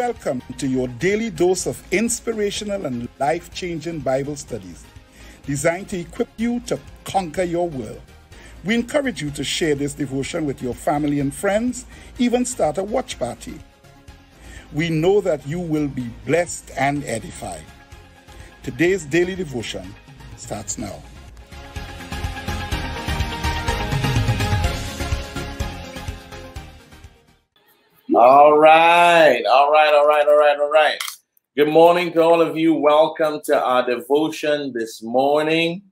Welcome to your daily dose of inspirational and life changing Bible studies designed to equip you to conquer your world. We encourage you to share this devotion with your family and friends, even start a watch party. We know that you will be blessed and edified. Today's daily devotion starts now. All right, all right, all right, all right, all right. Good morning to all of you. Welcome to our devotion this morning.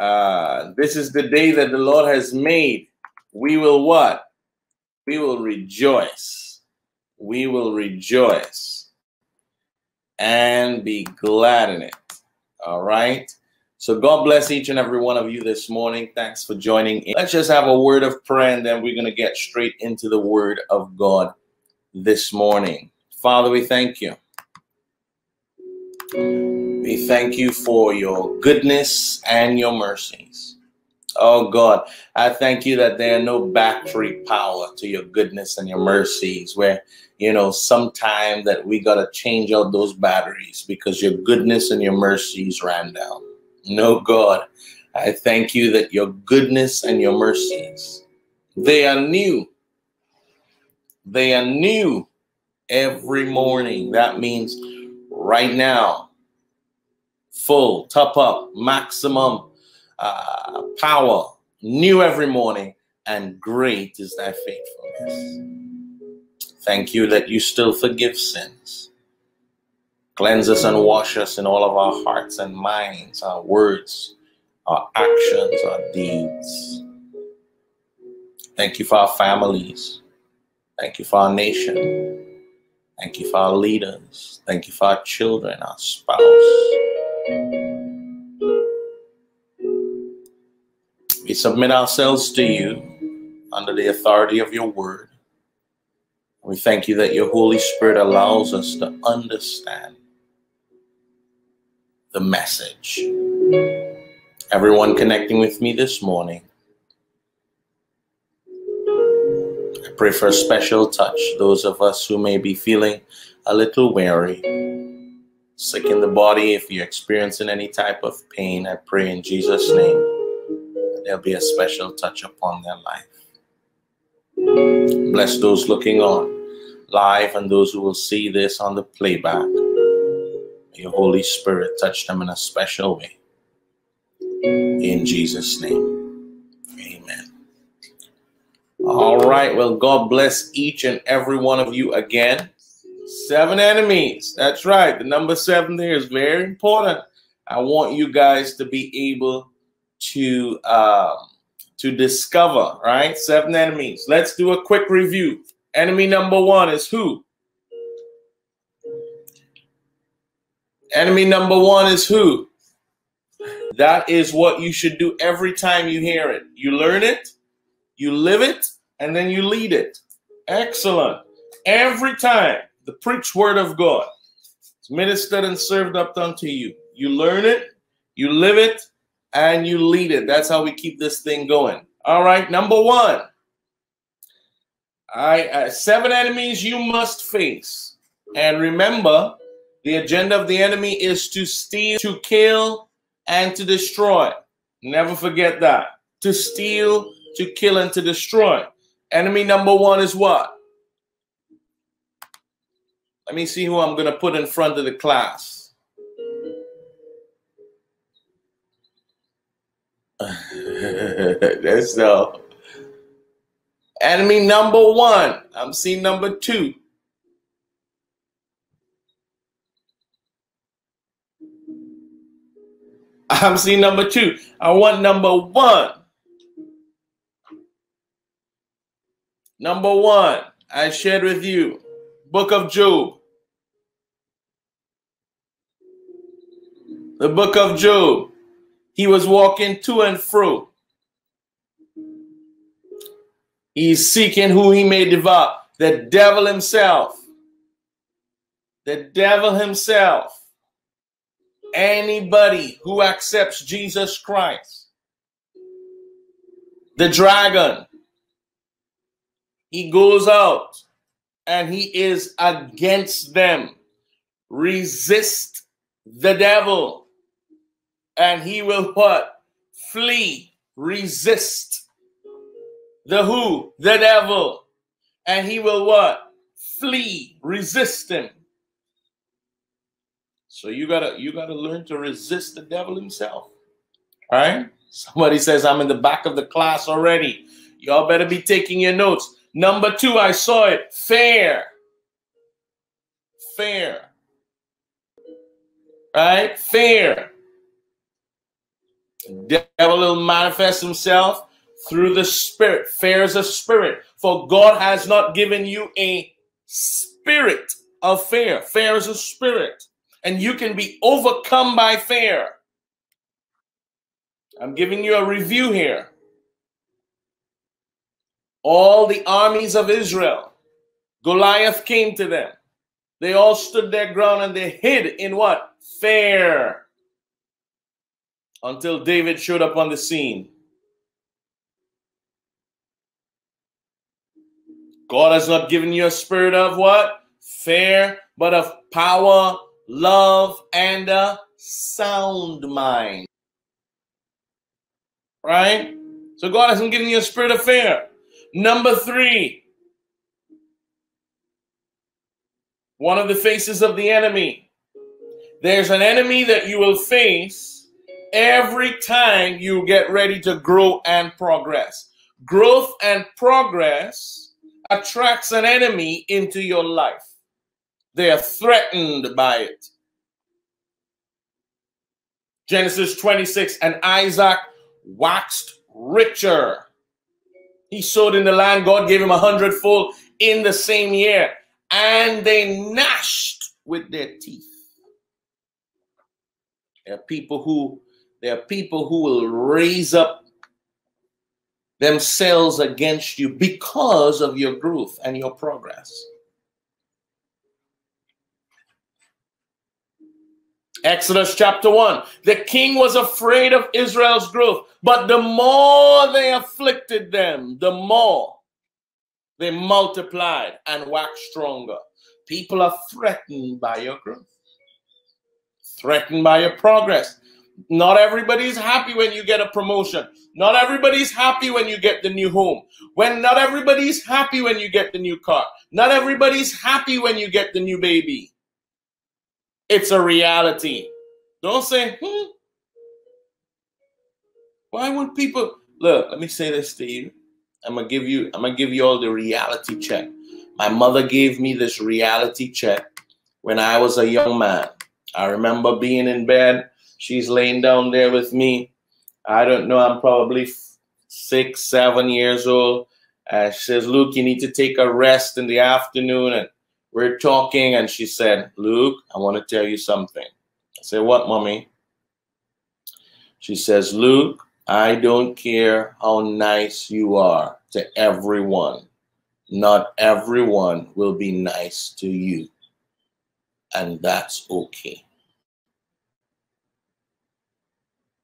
Uh, this is the day that the Lord has made. We will what? We will rejoice. We will rejoice and be glad in it. All right. So God bless each and every one of you this morning. Thanks for joining in. Let's just have a word of prayer and then we're going to get straight into the word of God this morning. Father, we thank you. We thank you for your goodness and your mercies. Oh God, I thank you that there are no battery power to your goodness and your mercies where, you know, sometime that we got to change out those batteries because your goodness and your mercies ran down. No, God, I thank you that your goodness and your mercies, they are new. They are new every morning. That means right now, full, top up, maximum uh, power, new every morning, and great is thy faithfulness. Thank you that you still forgive sins. Cleanse us and wash us in all of our hearts and minds, our words, our actions, our deeds. Thank you for our families. Thank you for our nation. Thank you for our leaders. Thank you for our children, our spouse. We submit ourselves to you under the authority of your word. We thank you that your Holy Spirit allows us to understand the message. Everyone connecting with me this morning, I pray for a special touch. Those of us who may be feeling a little weary, sick in the body, if you're experiencing any type of pain, I pray in Jesus' name there'll be a special touch upon their life. Bless those looking on live and those who will see this on the playback your Holy Spirit touch them in a special way. In Jesus' name, amen. All right. Well, God bless each and every one of you again. Seven enemies. That's right. The number seven there is very important. I want you guys to be able to um, to discover, right? Seven enemies. Let's do a quick review. Enemy number one is who? Enemy number one is who? That is what you should do every time you hear it. You learn it, you live it, and then you lead it. Excellent. Every time the preached word of God is ministered and served up unto you, you learn it, you live it, and you lead it. That's how we keep this thing going. All right, number one. Right, uh, seven enemies you must face. And remember, the agenda of the enemy is to steal, to kill, and to destroy. Never forget that. To steal, to kill, and to destroy. Enemy number one is what? Let me see who I'm going to put in front of the class. So. Enemy number one. I'm seeing number two. I'm seeing number two. I want number one. Number one, I shared with you, Book of Job. The Book of Job. He was walking to and fro. He's seeking who he may devour. The devil himself. The devil himself anybody who accepts Jesus Christ. The dragon, he goes out and he is against them. Resist the devil, and he will what? Flee. Resist the who? The devil. And he will what? Flee. Resist him. So you gotta you gotta learn to resist the devil himself. All right? Somebody says I'm in the back of the class already. Y'all better be taking your notes. Number two, I saw it. Fair. Fair. Right? Fair. Devil will manifest himself through the spirit. Fair is a spirit. For God has not given you a spirit of fear. Fear is a spirit. And you can be overcome by fear. I'm giving you a review here. All the armies of Israel, Goliath came to them. They all stood their ground and they hid in what? Fear. Until David showed up on the scene. God has not given you a spirit of what? Fear, but of power, love, and a sound mind. Right? So God hasn't given you a spirit of fear. Number three, one of the faces of the enemy. There's an enemy that you will face every time you get ready to grow and progress. Growth and progress attracts an enemy into your life. They are threatened by it. Genesis 26 and Isaac waxed richer. He sowed in the land, God gave him a hundredfold in the same year, and they gnashed with their teeth. There are people who there are people who will raise up themselves against you because of your growth and your progress. Exodus chapter 1. The king was afraid of Israel's growth, but the more they afflicted them, the more they multiplied and waxed stronger. People are threatened by your growth, threatened by your progress. Not everybody's happy when you get a promotion. Not everybody's happy when you get the new home. When not everybody's happy when you get the new car. Not everybody's happy when you get the new baby. It's a reality. Don't say, hmm. Why would people look? Let me say this to you. I'm gonna give you, I'm gonna give you all the reality check. My mother gave me this reality check when I was a young man. I remember being in bed. She's laying down there with me. I don't know, I'm probably six, seven years old. And she says, Luke, you need to take a rest in the afternoon. And we're talking, and she said, Luke, I want to tell you something. I said, What, mommy? She says, Luke, I don't care how nice you are to everyone. Not everyone will be nice to you. And that's okay.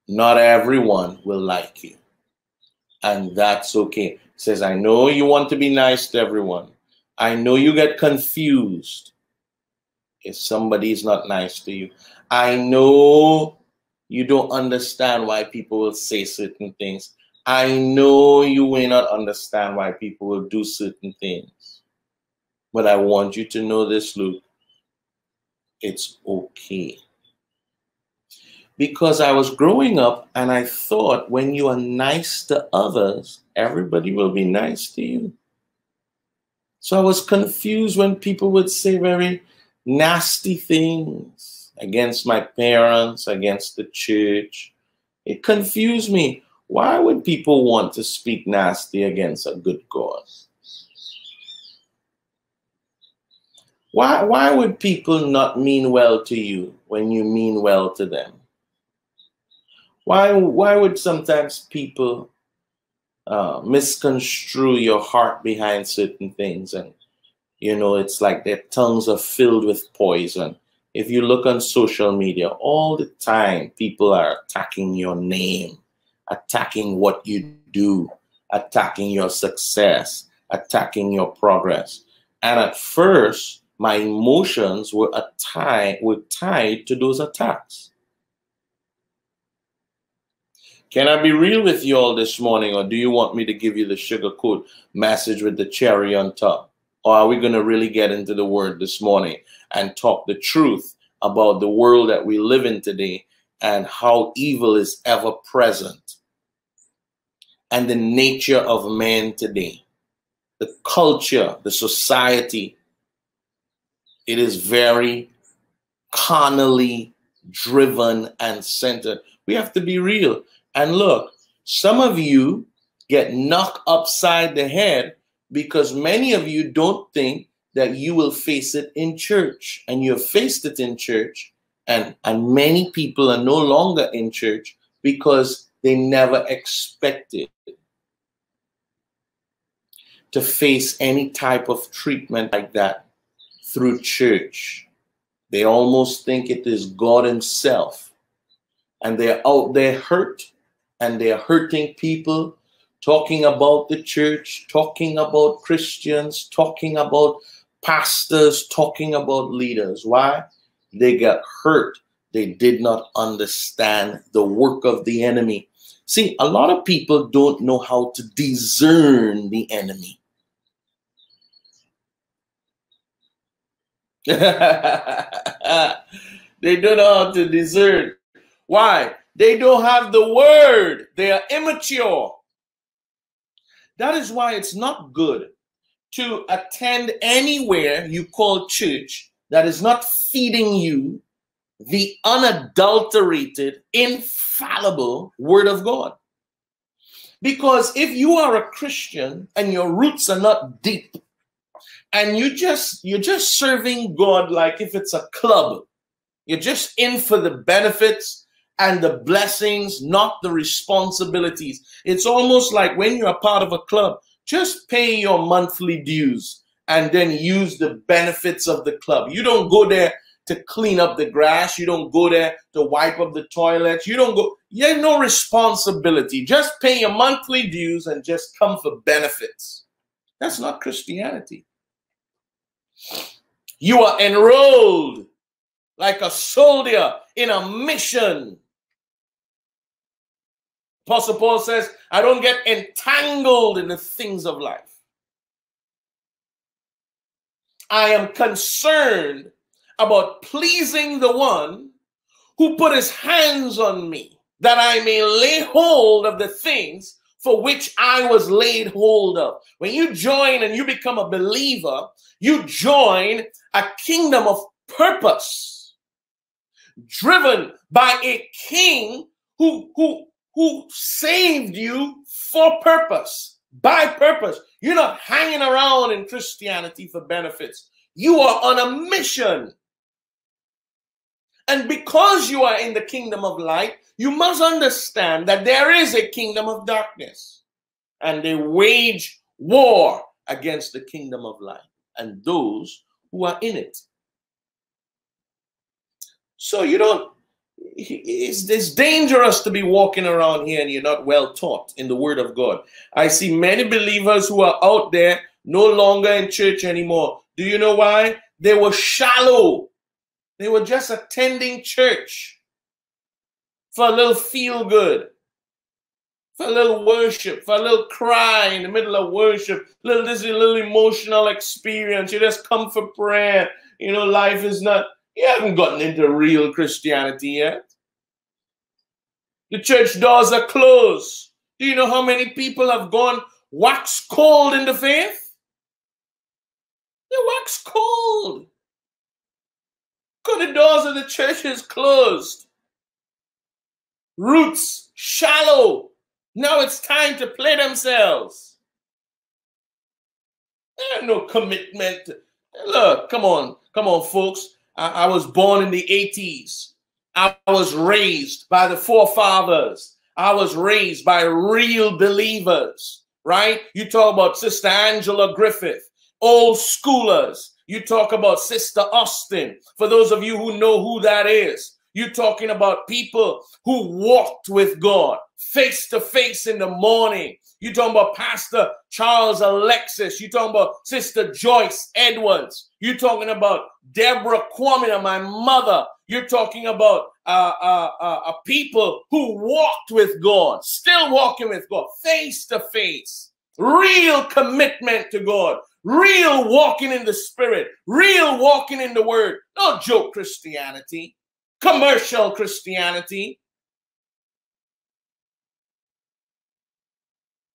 Not everyone will like you. And that's okay. says, I know you want to be nice to everyone, I know you get confused if somebody is not nice to you. I know you don't understand why people will say certain things. I know you may not understand why people will do certain things. But I want you to know this, Luke. It's okay. Because I was growing up and I thought when you are nice to others, everybody will be nice to you. So I was confused when people would say very nasty things against my parents, against the church. It confused me. Why would people want to speak nasty against a good cause? Why, why would people not mean well to you when you mean well to them? Why, why would sometimes people uh, misconstrue your heart behind certain things. And, you know, it's like their tongues are filled with poison. If you look on social media, all the time people are attacking your name, attacking what you do, attacking your success, attacking your progress. And at first, my emotions were tied were tied to those attacks. Can I be real with you all this morning, or do you want me to give you the sugarcoat message with the cherry on top? Or are we going to really get into the word this morning and talk the truth about the world that we live in today and how evil is ever present and the nature of man today? The culture, the society, it is very carnally driven and centered. We have to be real. And look, some of you get knocked upside the head because many of you don't think that you will face it in church. And you have faced it in church. And, and many people are no longer in church because they never expected to face any type of treatment like that through church. They almost think it is God Himself. And they're out there hurt and they're hurting people, talking about the church, talking about Christians, talking about pastors, talking about leaders. Why? They got hurt. They did not understand the work of the enemy. See, a lot of people don't know how to discern the enemy. they don't know how to discern. Why? They don't have the word. They are immature. That is why it's not good to attend anywhere you call church that is not feeding you the unadulterated, infallible word of God. Because if you are a Christian and your roots are not deep, and you just you're just serving God like if it's a club. You're just in for the benefits and the blessings, not the responsibilities. It's almost like when you're a part of a club, just pay your monthly dues and then use the benefits of the club. You don't go there to clean up the grass. You don't go there to wipe up the toilets. You don't go, you have no responsibility. Just pay your monthly dues and just come for benefits. That's not Christianity. You are enrolled like a soldier in a mission. Apostle Paul says, I don't get entangled in the things of life. I am concerned about pleasing the one who put his hands on me, that I may lay hold of the things for which I was laid hold of. When you join and you become a believer, you join a kingdom of purpose, driven by a king who, who, who saved you for purpose, by purpose. You're not hanging around in Christianity for benefits. You are on a mission. And because you are in the kingdom of light, you must understand that there is a kingdom of darkness and they wage war against the kingdom of light and those who are in it. So you don't, it's, it's dangerous to be walking around here and you're not well taught in the word of God. I see many believers who are out there no longer in church anymore. Do you know why? They were shallow. They were just attending church for a little feel good, for a little worship, for a little cry in the middle of worship, little this little emotional experience. You just come for prayer. You know, life is not, you haven't gotten into real Christianity yet. The church doors are closed. Do you know how many people have gone wax cold in the faith? They wax cold. Because the doors of the church is closed roots shallow. Now it's time to play themselves. There's no commitment. Look, come on, come on, folks. I, I was born in the 80s. I was raised by the forefathers. I was raised by real believers, right? You talk about Sister Angela Griffith, old schoolers. You talk about Sister Austin. For those of you who know who that is, you're talking about people who walked with God face to face in the morning. You talking about Pastor Charles Alexis. You talking about Sister Joyce Edwards. You talking about Deborah Quamina, my mother. You're talking about uh, uh, uh, people who walked with God, still walking with God, face to face, real commitment to God, real walking in the Spirit, real walking in the Word. No joke Christianity, commercial Christianity.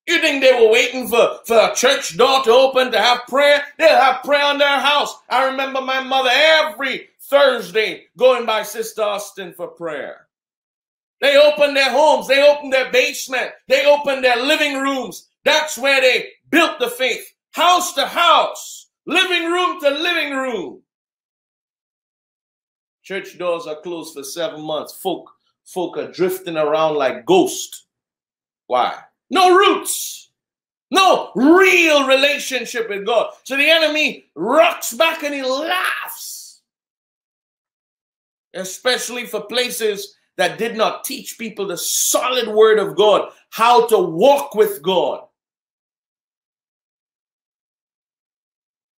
You think they were waiting for, for a church door to open to have prayer? They'll have prayer in their house. I remember my mother every Thursday going by Sister Austin for prayer. They opened their homes, they opened their basement, they opened their living rooms. That's where they built the faith. House to house, living room to living room. Church doors are closed for seven months. Folk, folk are drifting around like ghosts. Why? No roots. No real relationship with God. So the enemy rocks back and he laughs. Especially for places that did not teach people the solid word of God, how to walk with God.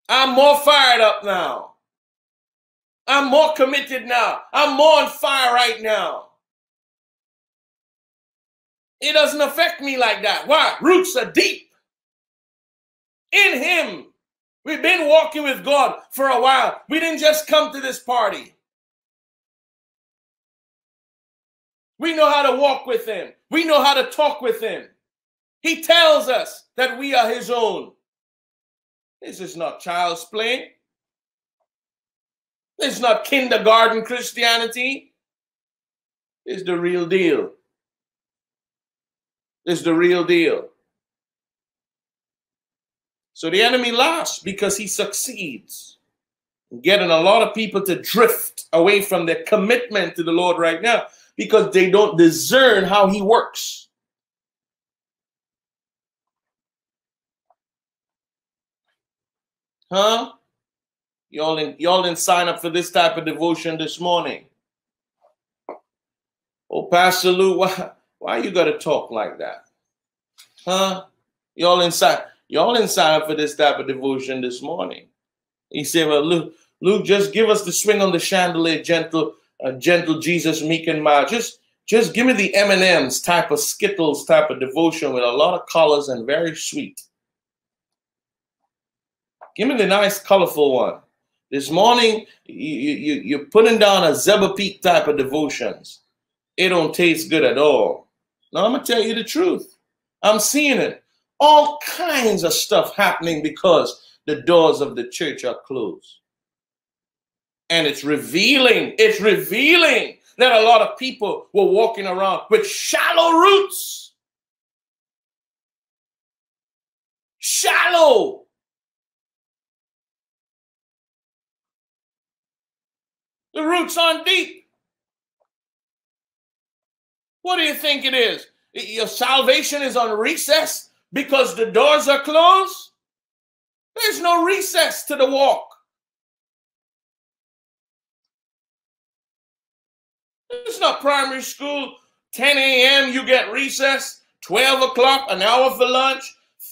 I'm more fired up now. I'm more committed now. I'm more on fire right now. It doesn't affect me like that. Why? Roots are deep in Him. We've been walking with God for a while. We didn't just come to this party. We know how to walk with Him, we know how to talk with Him. He tells us that we are His own. This is not child's play. This is not kindergarten Christianity. It's the real deal is the real deal. So the enemy laughs because he succeeds getting a lot of people to drift away from their commitment to the Lord right now because they don't discern how he works. Huh? Y'all didn't, y'all didn't sign up for this type of devotion this morning. Oh, Pastor Lou, why, why you got to talk like that? Huh? Y'all inside, y'all inside for this type of devotion this morning. He said, Well, Luke, Luke, just give us the swing on the chandelier, gentle, uh, gentle Jesus, meek and mild. Just just give me the M&M's type of Skittles type of devotion with a lot of colors and very sweet. Give me the nice, colorful one. This morning, you, you, you're putting down a zebapique type of devotions. It don't taste good at all. Now I'm gonna tell you the truth. I'm seeing it. All kinds of stuff happening because the doors of the church are closed. And it's revealing, it's revealing that a lot of people were walking around with shallow roots. Shallow. The roots aren't deep. What do you think it is? Your salvation is on recess because the doors are closed? There's no recess to the walk. It's not primary school. 10 a.m. you get recess. 12 o'clock, an hour for lunch.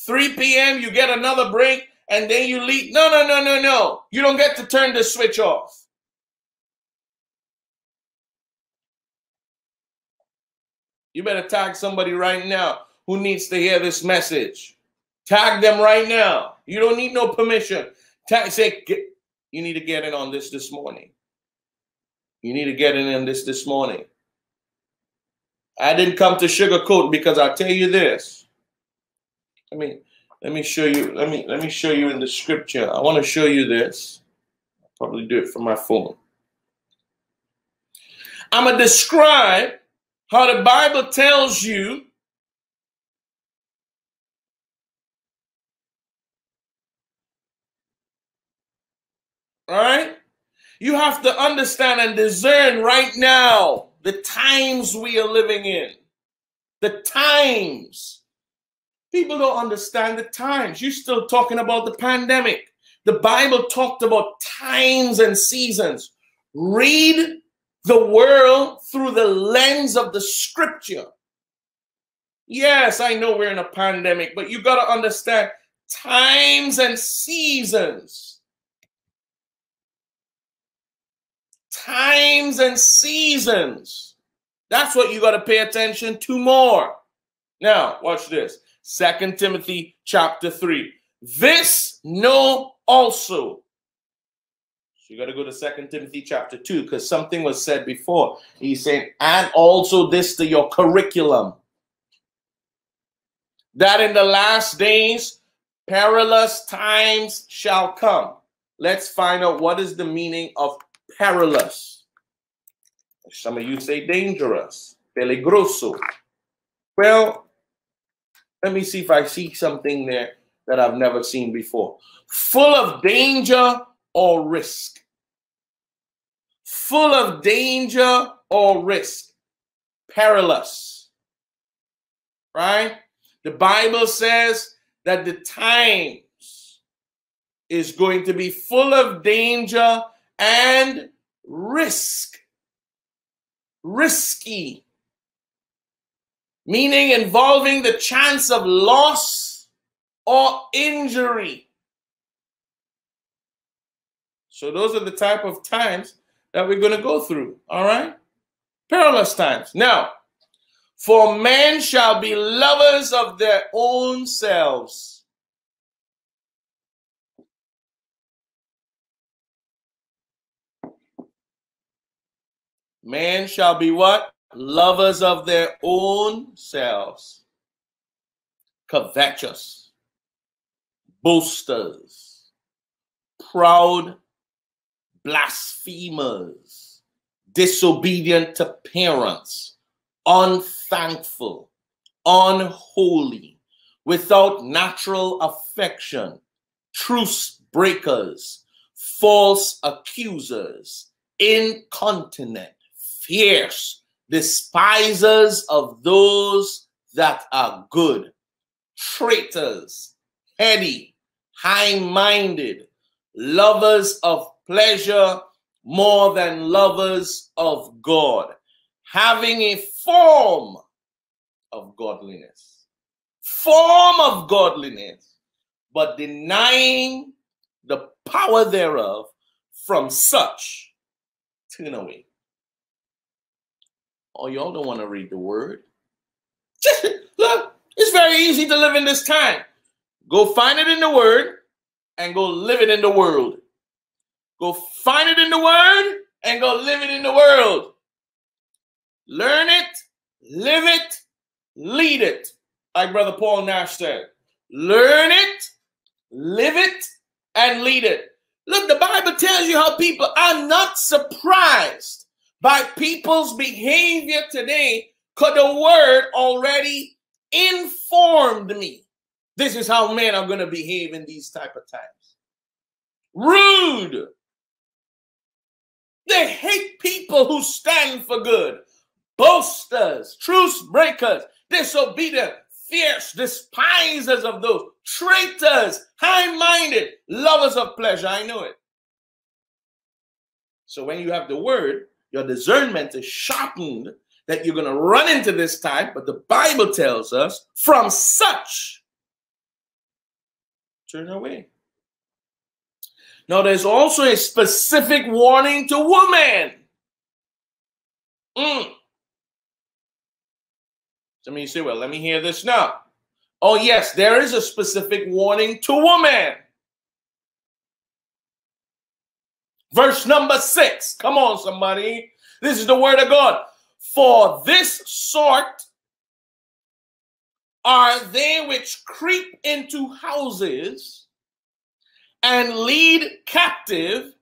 3 p.m. you get another break. And then you leave. No, no, no, no, no. You don't get to turn the switch off. You better tag somebody right now who needs to hear this message. Tag them right now. You don't need no permission. Tag, say, get, you need to get in on this this morning. You need to get in on this this morning. I didn't come to sugarcoat because I'll tell you this. I mean, let me show you. Let me let me show you in the scripture. I want to show you this. I'll probably do it from my phone. I'm gonna describe how the Bible tells you all right you have to understand and discern right now the times we are living in. The times. People don't understand the times. You're still talking about the pandemic. The bible talked about times and seasons. Read the world through the lens of the scripture. Yes, I know we're in a pandemic, but you got to understand times and seasons. Times and seasons. That's what you got to pay attention to more. Now, watch this. Second Timothy chapter 3. This know also. So you got to go to Second Timothy chapter 2 because something was said before. He's saying, and also this to your curriculum. That in the last days, perilous times shall come. Let's find out what is the meaning of perilous. Some of you say dangerous, peligroso. Well, let me see if I see something there that I've never seen before. Full of danger or risk. Full of danger or risk. Perilous. Right? The Bible says that the times is going to be full of danger and risk. Risky meaning involving the chance of loss or injury. So those are the type of times that we're going to go through, all right? Perilous times. Now, for men shall be lovers of their own selves. Man shall be what? lovers of their own selves, covetous, boasters, proud, blasphemers, disobedient to parents, unthankful, unholy, without natural affection, truce breakers, false accusers, incontinent, fierce, despisers of those that are good, traitors, heady, high minded, lovers of pleasure more than lovers of God, having a form of godliness, form of godliness, but denying the power thereof, from such turn away. Oh, y'all don't want to read the word. Look, it's very easy to live in this time. Go find it in the word and go live it in the world. Go find it in the word and go live it in the world. Learn it, live it, lead it. Like Brother Paul Nash said, learn it, live it, and lead it. Look, the Bible tells you how people are not surprised by people's behavior today because the word already informed me. This is how men are going to behave in these type of times. Rude. They hate people who stand for good. Boasters, truce breakers, disobedient, fierce, despisers of those, traitors, high-minded, lovers of pleasure. I know it. So when you have the word, your discernment is sharpened that you're going to run into this type, but the Bible tells us from such turn away. Now, there's also a specific warning to women. Mm. You say, well, let me hear this now. Oh, yes, there is a specific warning to women. Verse number six. Come on, somebody. This is the word of God. For this sort are they which creep into houses and lead captive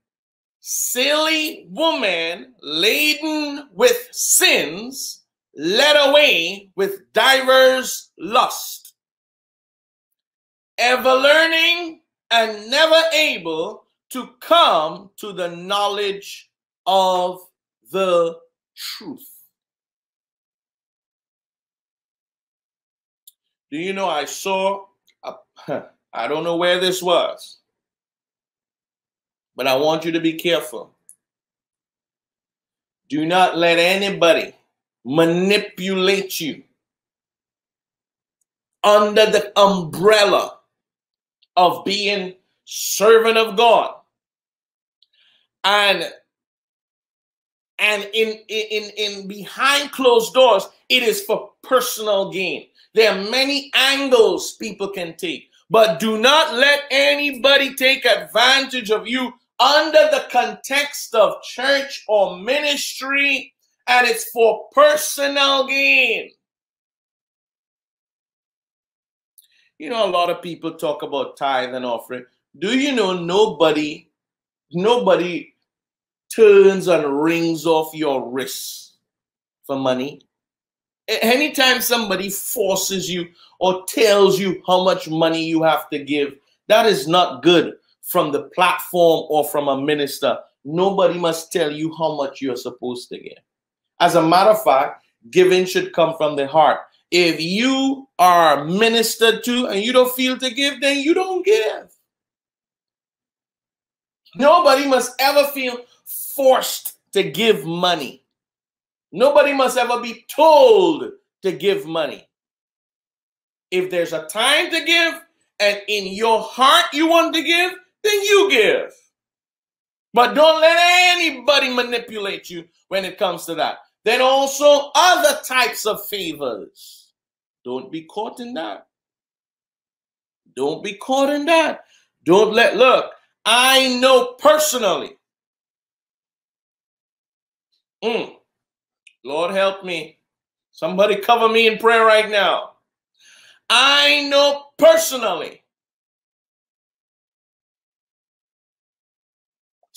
silly woman laden with sins, led away with divers lust, ever learning and never able to come to the knowledge of the truth. Do you know I saw, I don't know where this was, but I want you to be careful. Do not let anybody manipulate you under the umbrella of being servant of God. And and in in in behind closed doors it is for personal gain there are many angles people can take but do not let anybody take advantage of you under the context of church or ministry and it's for personal gain. You know a lot of people talk about tithe and offering. Do you know nobody nobody turns and rings off your wrists for money. Anytime somebody forces you or tells you how much money you have to give, that is not good from the platform or from a minister. Nobody must tell you how much you're supposed to give. As a matter of fact, giving should come from the heart. If you are ministered to and you don't feel to give, then you don't give. Nobody must ever feel forced to give money. Nobody must ever be told to give money. If there's a time to give and in your heart you want to give, then you give. But don't let anybody manipulate you when it comes to that. Then also other types of favors. Don't be caught in that. Don't be caught in that. Don't let, look, I know personally Mm. Lord, help me. Somebody cover me in prayer right now. I know personally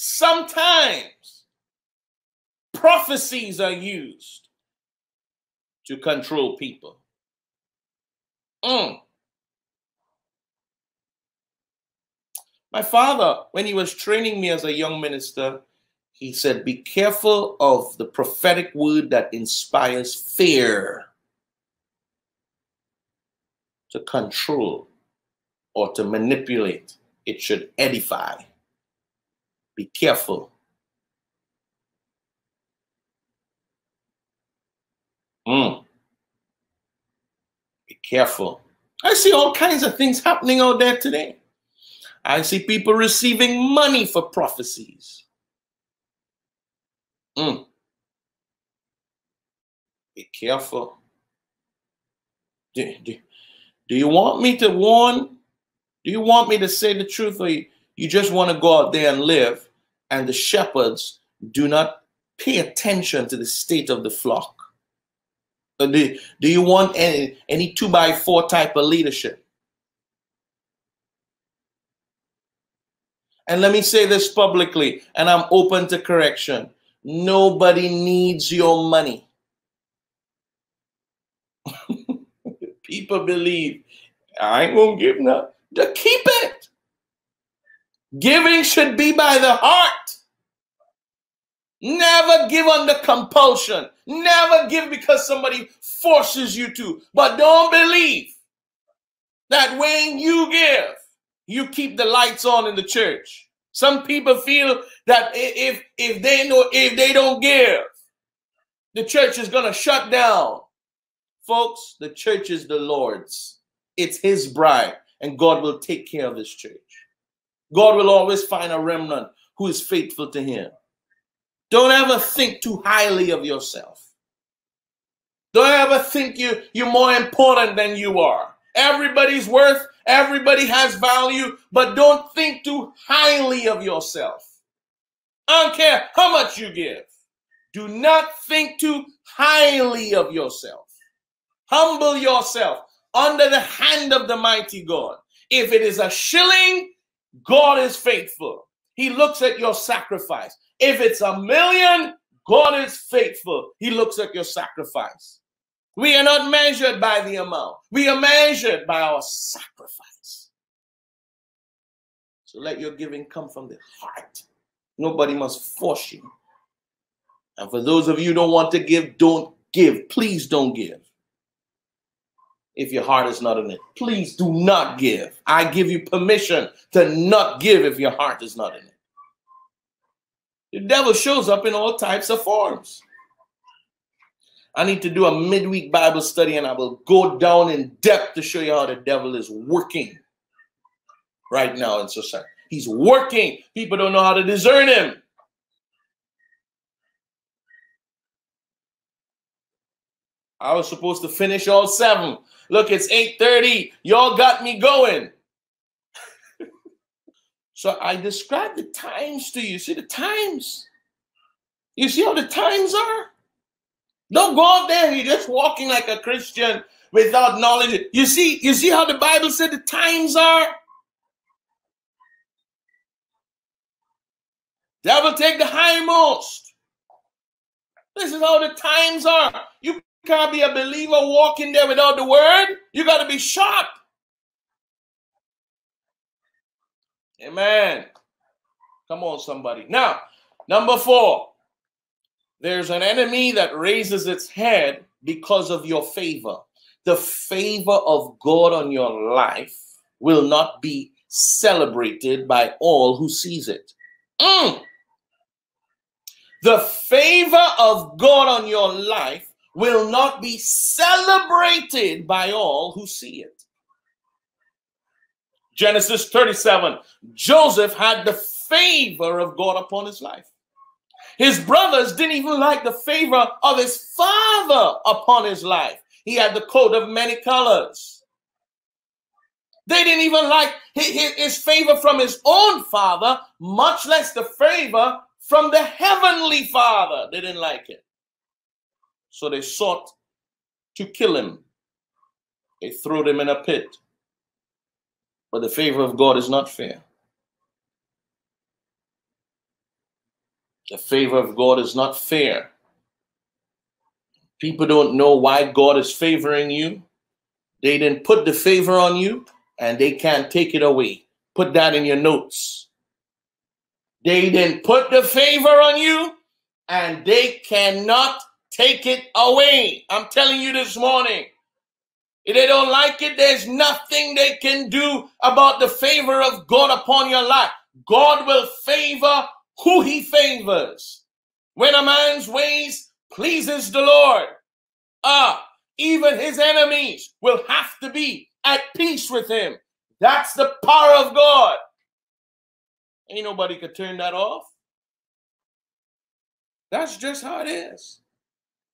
sometimes prophecies are used to control people. Mm. My father, when he was training me as a young minister, he said, Be careful of the prophetic word that inspires fear to control or to manipulate. It should edify. Be careful. Mm. Be careful. I see all kinds of things happening out there today. I see people receiving money for prophecies. Mm. Be careful. Do, do, do you want me to warn? Do you want me to say the truth, or you, you just want to go out there and live, and the shepherds do not pay attention to the state of the flock? Do, do you want any, any two by four type of leadership? And let me say this publicly, and I'm open to correction. Nobody needs your money. People believe, I ain't gonna give nothing. Just keep it. Giving should be by the heart. Never give under compulsion. Never give because somebody forces you to. But don't believe that when you give, you keep the lights on in the church. Some people feel that if if they know if they don't give, the church is gonna shut down. Folks, the church is the Lord's. It's his bride, and God will take care of his church. God will always find a remnant who is faithful to him. Don't ever think too highly of yourself. Don't ever think you, you're more important than you are. Everybody's worth Everybody has value, but don't think too highly of yourself. I don't care how much you give. Do not think too highly of yourself. Humble yourself under the hand of the mighty God. If it is a shilling, God is faithful. He looks at your sacrifice. If it's a million, God is faithful. He looks at your sacrifice. We are not measured by the amount, we are measured by our sacrifice. So let your giving come from the heart. Nobody must force you. And for those of you who don't want to give, don't give. Please don't give. If your heart is not in it, please do not give. I give you permission to not give if your heart is not in it. The devil shows up in all types of forms. I need to do a midweek Bible study and I will go down in depth to show you how the devil is working right now in society. He's working. People don't know how to discern him. I was supposed to finish all seven. Look, it's 8:30. Y'all got me going. so I described the times to you. See the times? You see how the times are? Don't go out there you're just walking like a Christian without knowledge. You see, you see how the Bible said the times are? Devil take the highmost. This is how the times are. You can't be a believer walking there without the word. You got to be sharp. Amen. Come on, somebody. Now, number four, there's an enemy that raises its head because of your favor. The favor of God on your life will not be celebrated by all who sees it. Mm. The favor of God on your life will not be celebrated by all who see it. Genesis 37 Joseph had the favor of God upon his life. His brothers didn't even like the favor of his father upon his life. He had the coat of many colors. They didn't even like his favor from his own father, much less the favor from the heavenly father. They didn't like it. So they sought to kill him. They threw him in a pit. But the favor of God is not fair. The favor of God is not fair. People don't know why God is favoring you. They didn't put the favor on you and they can't take it away. Put that in your notes. They didn't put the favor on you and they cannot take it away. I'm telling you this morning. If they don't like it, there's nothing they can do about the favor of God upon your life. God will favor who he favors. When a man's ways pleases the Lord, ah, even his enemies will have to be at peace with him. That's the power of God. Ain't nobody could turn that off. That's just how it is.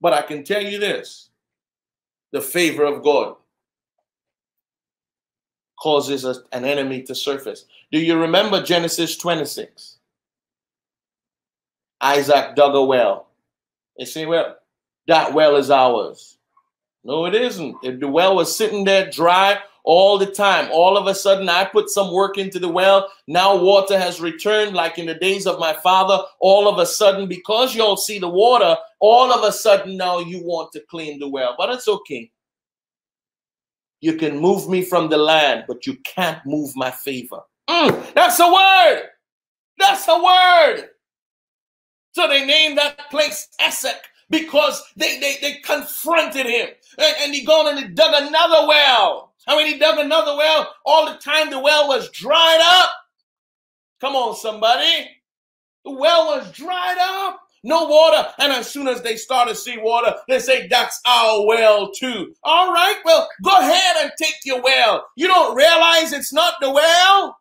But I can tell you this the favor of God causes a, an enemy to surface. Do you remember Genesis 26? Isaac dug a well. They say, well, that well is ours. No, it isn't. If the well was sitting there dry all the time, all of a sudden I put some work into the well. Now water has returned, like in the days of my father. All of a sudden, because you all see the water, all of a sudden now you want to clean the well. But it's okay. You can move me from the land, but you can't move my favor. Mm, that's a word. That's a word. So they named that place Esek because they, they, they confronted him. And, and he gone and he dug another well. And when he dug another well, all the time the well was dried up. Come on, somebody. The well was dried up. No water. And as soon as they start to see water, they say, That's our well, too. All right, well, go ahead and take your well. You don't realize it's not the well?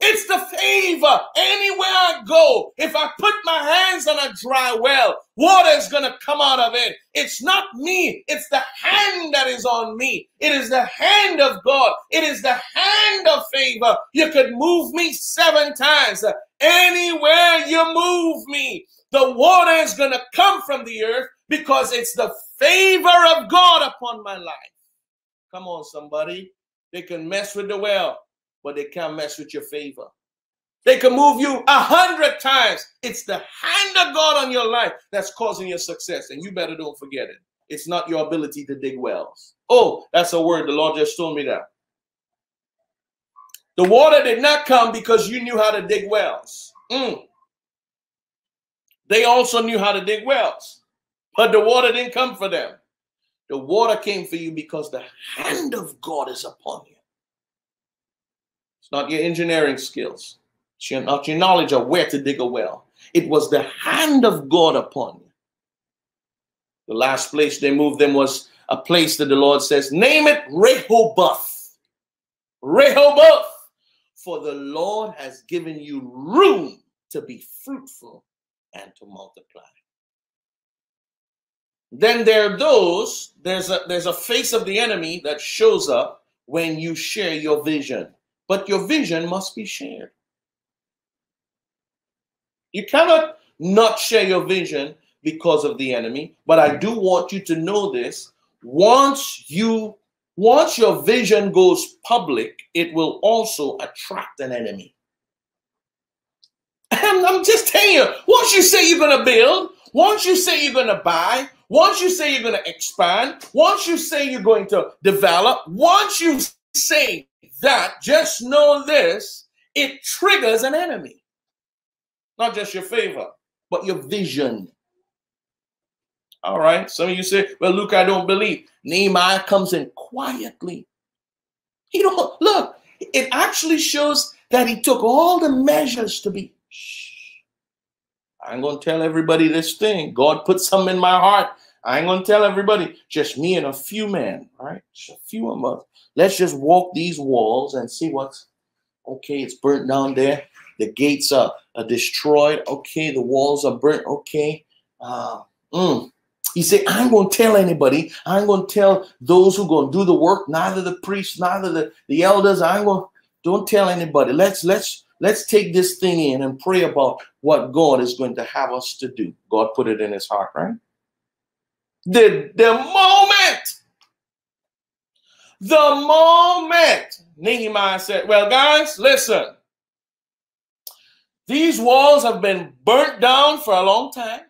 It's the favor. Anywhere I go, if I put my hands on a dry well, water is going to come out of it. It's not me, it's the hand that is on me. It is the hand of God. It is the hand of favor. You could move me seven times. Anywhere you move me, the water is going to come from the earth because it's the favor of God upon my life. Come on, somebody. They can mess with the well but they can't mess with your favor. They can move you a hundred times. It's the hand of God on your life that's causing your success, and you better don't forget it. It's not your ability to dig wells. Oh, that's a word. The Lord just told me that. The water did not come because you knew how to dig wells. Mm. They also knew how to dig wells, but the water didn't come for them. The water came for you because the hand of God is upon you. It's not your engineering skills. Not your uh, knowledge of where to dig a well. It was the hand of God upon you. The last place they moved them was a place that the Lord says, name it Rehoboth. Rehoboth. For the Lord has given you room to be fruitful and to multiply. Then there are those, there's a there's a face of the enemy that shows up when you share your vision. But your vision must be shared. You cannot not share your vision because of the enemy, but I do want you to know this. Once you once your vision goes public, it will also attract an enemy. I'm, I'm just telling you, once you say you're going to build, once you say you're going to buy, once you say you're going to expand, once you say you're going to develop, once you say that, just know this it triggers an enemy. Not just your favor, but your vision. All right. Some of you say, well, Luke, I don't believe. Nehemiah comes in quietly. He don't look, it actually shows that he took all the measures to be shh. I ain't gonna tell everybody this thing. God put something in my heart. I ain't gonna tell everybody, just me and a few men, right? Just a few of us. Let's just walk these walls and see what's okay. It's burnt down there. The gates are, are destroyed. Okay, the walls are burnt. Okay. Uh, mm. He said, I ain't gonna tell anybody. I ain't gonna tell those who gonna do the work, neither the priests, neither the, the elders. I ain't gonna don't tell anybody. Let's let's let's take this thing in and pray about what God is going to have us to do. God put it in his heart, right? The, the moment, the moment Nehemiah said, Well, guys, listen, these walls have been burnt down for a long time.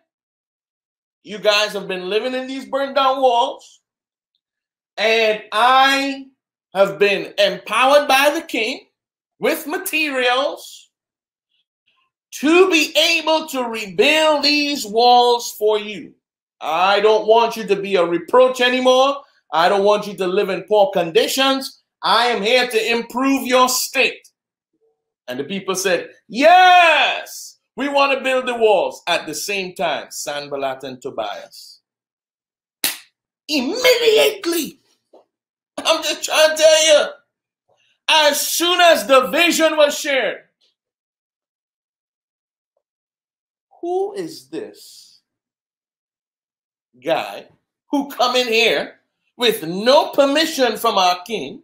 You guys have been living in these burnt down walls. And I have been empowered by the king with materials to be able to rebuild these walls for you. I don't want you to be a reproach anymore. I don't want you to live in poor conditions. I am here to improve your state. And the people said, Yes, we want to build the walls. At the same time, Sanballat and Tobias. Immediately. I'm just trying to tell you. As soon as the vision was shared, who is this guy who come in here with no permission from our king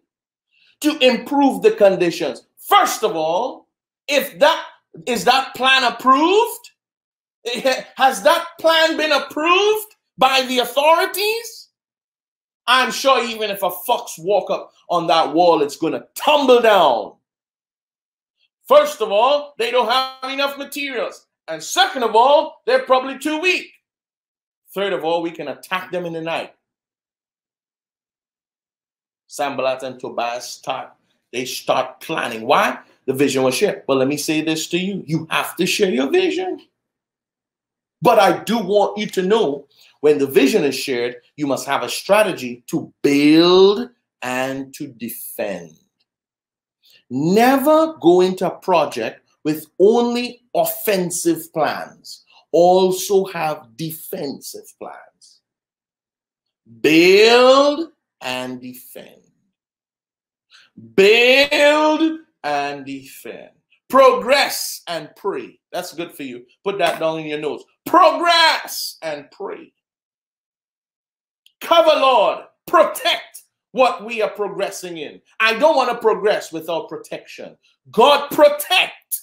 to improve the conditions? First of all, if that is that plan approved? Has that plan been approved by the authorities? I'm sure even if a fox walk up on that wall, it's going to tumble down. First of all, they don't have enough materials. And second of all, they're probably too weak. Third of all, we can attack them in the night. Sanballat and Tobias start, they start planning. Why? The vision was shared. But let me say this to you. You have to share your vision. But I do want you to know when the vision is shared, you must have a strategy to build and to defend. Never go into a project with only offensive plans. Also have defensive plans. Build and defend. Build and defend. Progress and pray. That's good for you. Put that down in your notes. Progress and pray. Cover, Lord. Protect what we are progressing in. I don't want to progress without protection. God protect.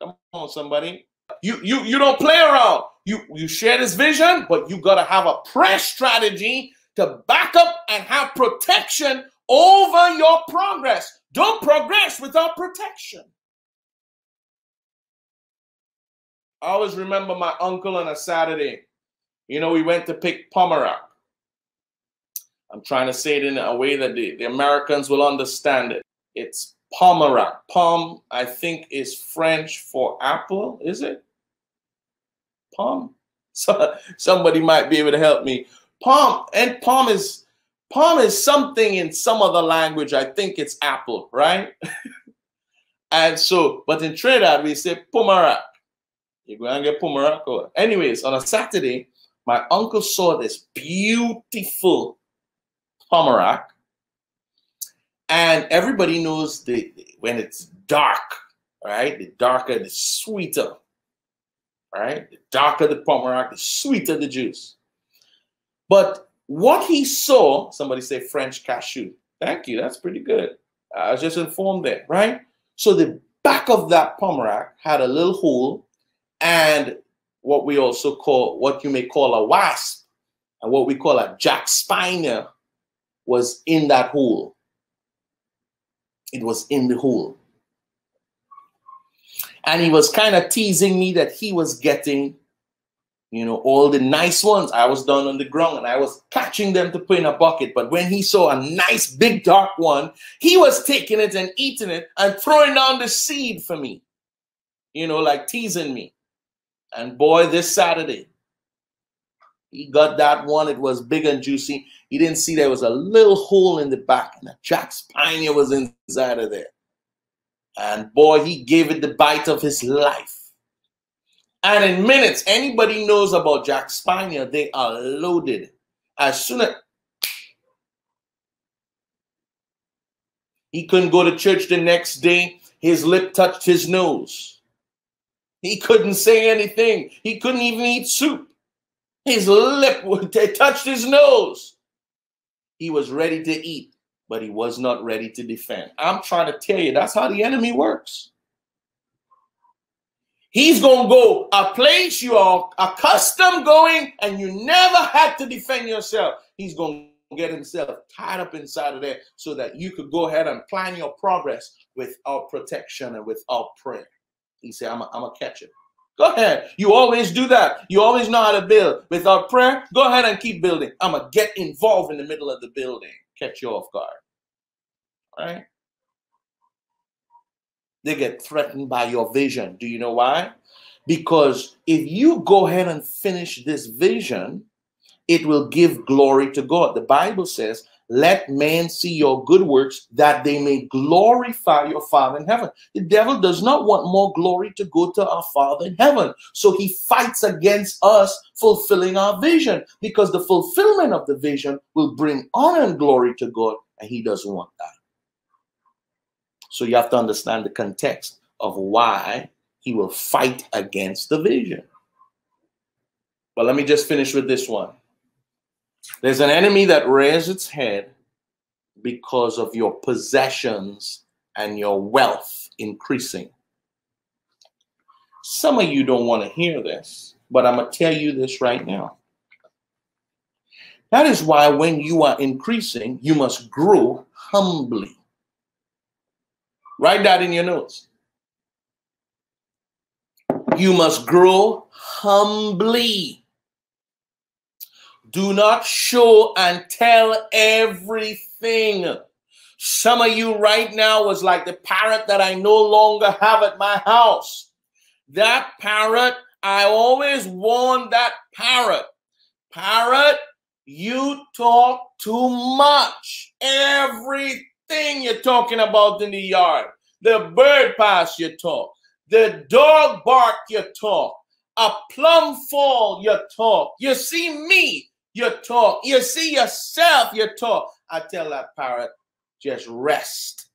Come on, somebody. You you you don't play around. You you share this vision, but you gotta have a press strategy to back up and have protection over your progress. Don't progress without protection. I always remember my uncle on a Saturday. You know, we went to pick pomerac. I'm trying to say it in a way that the, the Americans will understand it. It's pomerac. Pom, I think, is French for apple, is it? Pom? So, somebody might be able to help me. Pom, and pom is pom is something in some other language. I think it's apple, right? and so, but in Trinidad, we say pomerac. You go and get pomerac. Anyways, on a Saturday, my uncle saw this beautiful pomerac, and everybody knows that when it's dark, right? The darker, the sweeter, right? The darker the pomerac, the sweeter the juice. But what he saw, somebody say French cashew. Thank you. That's pretty good. I was just informed there, right? So the back of that pomerac had a little hole and what we also call, what you may call a wasp, and what we call a jack spaniard was in that hole. It was in the hole. And he was kind of teasing me that he was getting, you know, all the nice ones. I was down on the ground and I was catching them to put in a bucket. But when he saw a nice big dark one, he was taking it and eating it and throwing down the seed for me, you know, like teasing me. And boy, this Saturday, he got that one. It was big and juicy. He didn't see there was a little hole in the back, and a Jack Spaniard was inside of there. And boy, he gave it the bite of his life. And in minutes, anybody knows about Jack Spaniard, they are loaded. As soon as he couldn't go to church the next day, his lip touched his nose. He couldn't say anything. He couldn't even eat soup. His lip touched his nose. He was ready to eat, but he was not ready to defend. I'm trying to tell you, that's how the enemy works. He's going to go a place you are accustomed going and you never had to defend yourself. He's going to get himself tied up inside of there so that you could go ahead and plan your progress without protection and without prayer. He said, I'm going to catch it. Go ahead. You always do that. You always know how to build. Without prayer, go ahead and keep building. I'm going to get involved in the middle of the building. Catch you off guard. All right? They get threatened by your vision. Do you know why? Because if you go ahead and finish this vision, it will give glory to God. The Bible says, let men see your good works that they may glorify your Father in heaven. The devil does not want more glory to go to our Father in heaven. So he fights against us fulfilling our vision because the fulfillment of the vision will bring honor and glory to God, and he doesn't want that. So you have to understand the context of why he will fight against the vision. But let me just finish with this one. There's an enemy that rears its head because of your possessions and your wealth increasing. Some of you don't want to hear this, but I'm going to tell you this right now. That is why when you are increasing, you must grow humbly. Write that in your notes. You must grow humbly. Do not show and tell everything. Some of you right now was like the parrot that I no longer have at my house. That parrot, I always warn that parrot. Parrot, you talk too much. Everything you're talking about in the yard. The bird pass, you talk. The dog bark, you talk. A plum fall, you talk. You see me, you talk. You see yourself, you talk. I tell that parrot, just rest.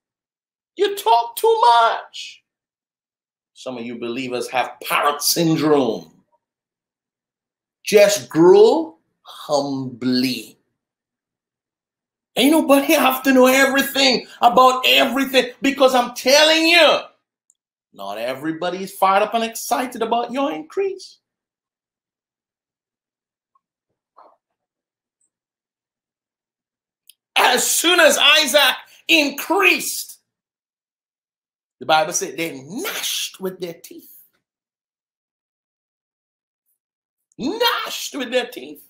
You talk too much. Some of you believers have parrot syndrome. Just grow humbly. Ain't nobody have to know everything about everything because I'm telling you, not everybody is fired up and excited about your increase. as soon as Isaac increased, the Bible said they gnashed with their teeth. Gnashed with their teeth.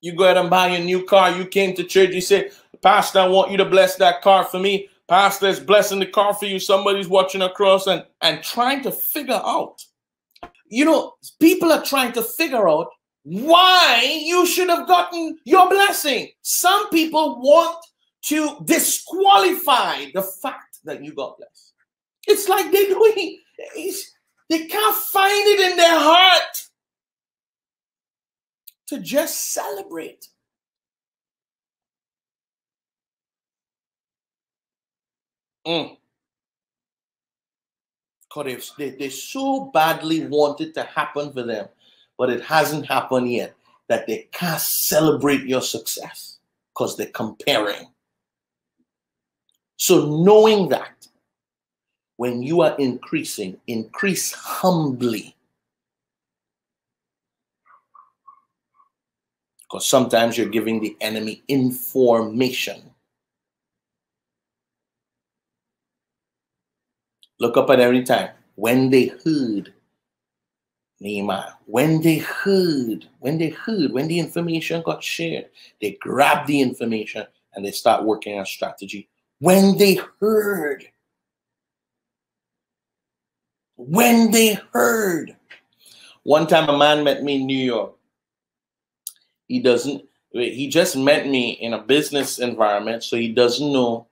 You go ahead and buy a new car. You came to church. You said, Pastor, I want you to bless that car for me. Pastor is blessing the car for you. Somebody's watching across and, and trying to figure out. You know, people are trying to figure out why you should have gotten your blessing. Some people want to disqualify the fact that you got blessed. It's like they're doing, they can't find it in their heart to just celebrate. Mm. Because they, they so badly want it to happen for them, but it hasn't happened yet that they can't celebrate your success because they're comparing. So, knowing that when you are increasing, increase humbly. Because sometimes you're giving the enemy information. Look up at every time. When they heard Nehemiah, when they heard, when they heard, when the information got shared, they grabbed the information and they start working on strategy. When they heard, when they heard. One time a man met me in New York. He doesn't, he just met me in a business environment, so he doesn't know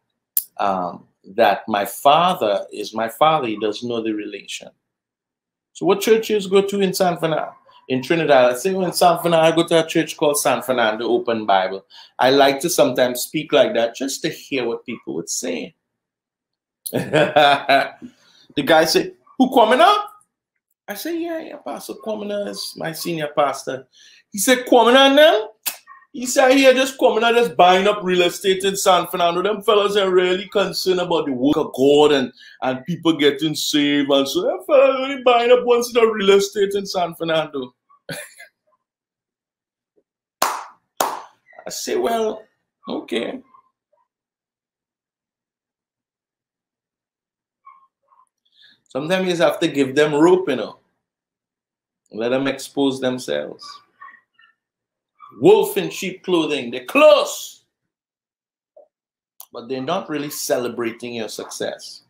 um, that my father is my father. He doesn't know the relation. So what churches go to in San Fernando? In Trinidad, I say well, in San Fernando, I go to a church called San Fernando Open Bible. I like to sometimes speak like that just to hear what people would say. the guy said, who coming up? I said, yeah, yeah, Pastor Quamina is my senior pastor. He said, Quamina now? He said, here, just Quamina just buying up real estate in San Fernando. Them fellas are really concerned about the work of God and, and people getting saved. And so them fellas really buying up once in a real estate in San Fernando. I say, well, okay. Sometimes you have to give them rope, you know. Let them expose themselves. Wolf in sheep clothing, they're close. But they're not really celebrating your success.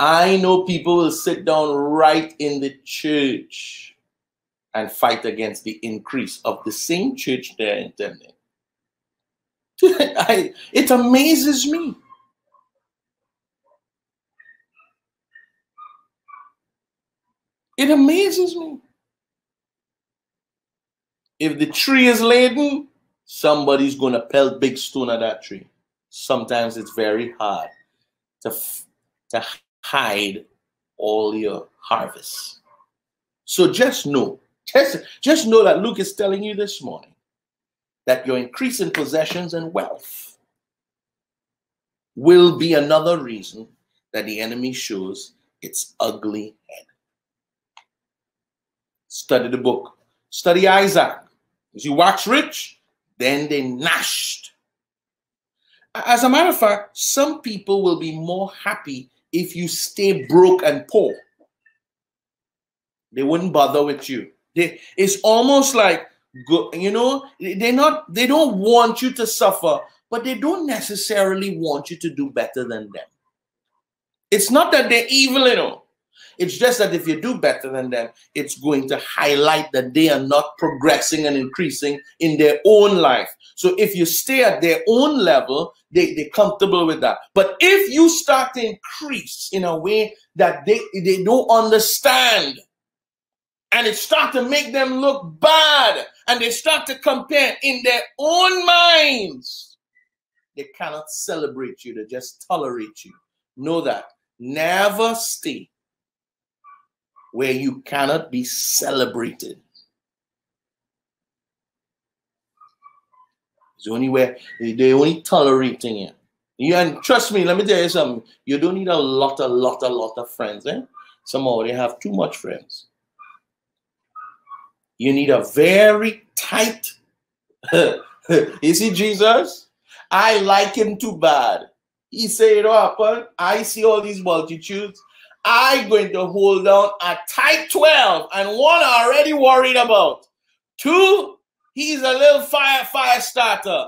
I know people will sit down right in the church and fight against the increase of the same church they're intending. I, it amazes me. It amazes me. If the tree is laden, somebody's going to pelt big stone at that tree. Sometimes it's very hard to, to hide all your harvests. So just know, just, just know that Luke is telling you this morning that your increase in possessions and wealth will be another reason that the enemy shows its ugly head. Study the book. Study Isaac. You wax rich, then they gnashed. As a matter of fact, some people will be more happy if you stay broke and poor. They wouldn't bother with you. They, it's almost like you know they're not they don't want you to suffer but they don't necessarily want you to do better than them it's not that they're evil you know it's just that if you do better than them, it's going to highlight that they are not progressing and increasing in their own life. So if you stay at their own level, they, they're comfortable with that. But if you start to increase in a way that they, they don't understand, and it start to make them look bad, and they start to compare in their own minds, they cannot celebrate you, they just tolerate you. Know that. Never stay where you cannot be celebrated. It's the only way they're only tolerating it. You and trust me, let me tell you something. You don't need a lot, a lot, a lot of friends. Eh? Some already have too much friends. You need a very tight. you see Jesus? I like him too bad. He said it happen. I see all these multitudes. I going to hold down a tight 12 and one already worried about. Two, he's a little fire fire starter.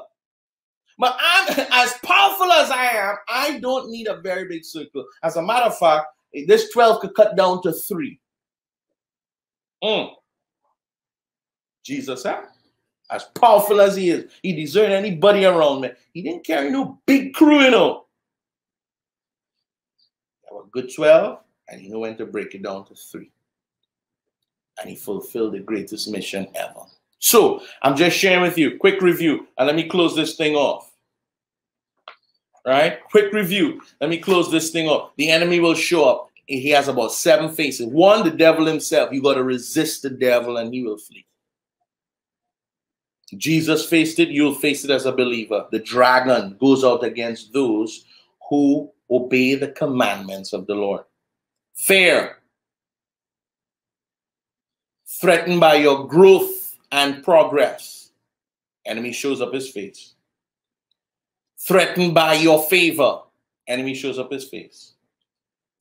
But I'm as powerful as I am, I don't need a very big circle. As a matter of fact, this 12 could cut down to three. Mm. Jesus, huh? As powerful as he is, he deserted anybody around me. He didn't carry no big crew, you know. Good 12 And he went to break it down to three. And he fulfilled the greatest mission ever. So I'm just sharing with you, quick review, and let me close this thing off. Right? Quick review. Let me close this thing off. The enemy will show up. He has about seven faces. One, the devil himself. You got to resist the devil and he will flee. Jesus faced it, you'll face it as a believer. The dragon goes out against those who obey the commandments of the Lord. Fear, threatened by your growth and progress. Enemy shows up his face. Threatened by your favor. Enemy shows up his face.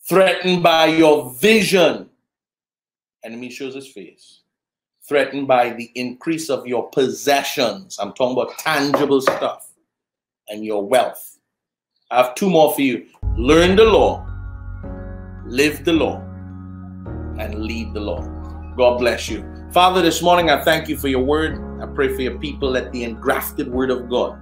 Threatened by your vision. Enemy shows his face threatened by the increase of your possessions. I'm talking about tangible stuff and your wealth. I have two more for you. Learn the law, live the law, and lead the law. God bless you. Father, this morning I thank you for your word. I pray for your people. Let the engrafted word of God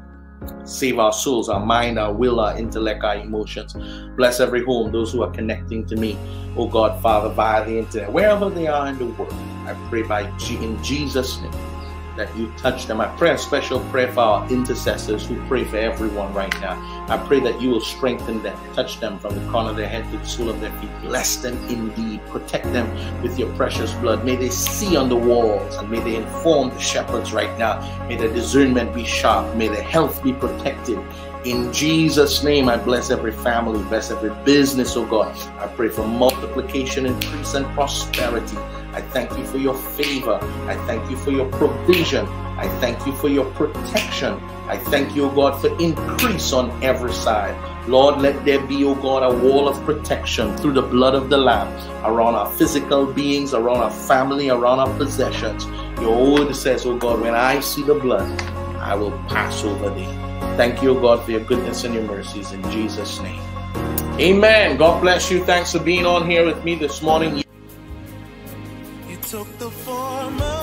Save our souls, our mind, our will, our intellect, our emotions. Bless every home, those who are connecting to me, oh God, Father, via the internet, wherever they are in the world. I pray by in Jesus' name that you touch them. I pray a special prayer for our intercessors who pray for everyone right now. I pray that you will strengthen them, touch them from the corner of their head to the sole of their feet. Bless them indeed. Protect them with your precious blood. May they see on the walls and may they inform the shepherds right now. May their discernment be sharp. May their health be protected. In Jesus' name, I bless every family, bless every business, oh God. I pray for multiplication, increase, and prosperity. I thank you for your favor. I thank you for your provision. I thank you for your protection. I thank you, O God, for increase on every side. Lord, let there be, O God, a wall of protection through the blood of the Lamb around our physical beings, around our family, around our possessions. Your word says, O God, when I see the blood, I will pass over thee. Thank you, O God, for your goodness and your mercies in Jesus' name. Amen. God bless you. Thanks for being on here with me this morning took the form of.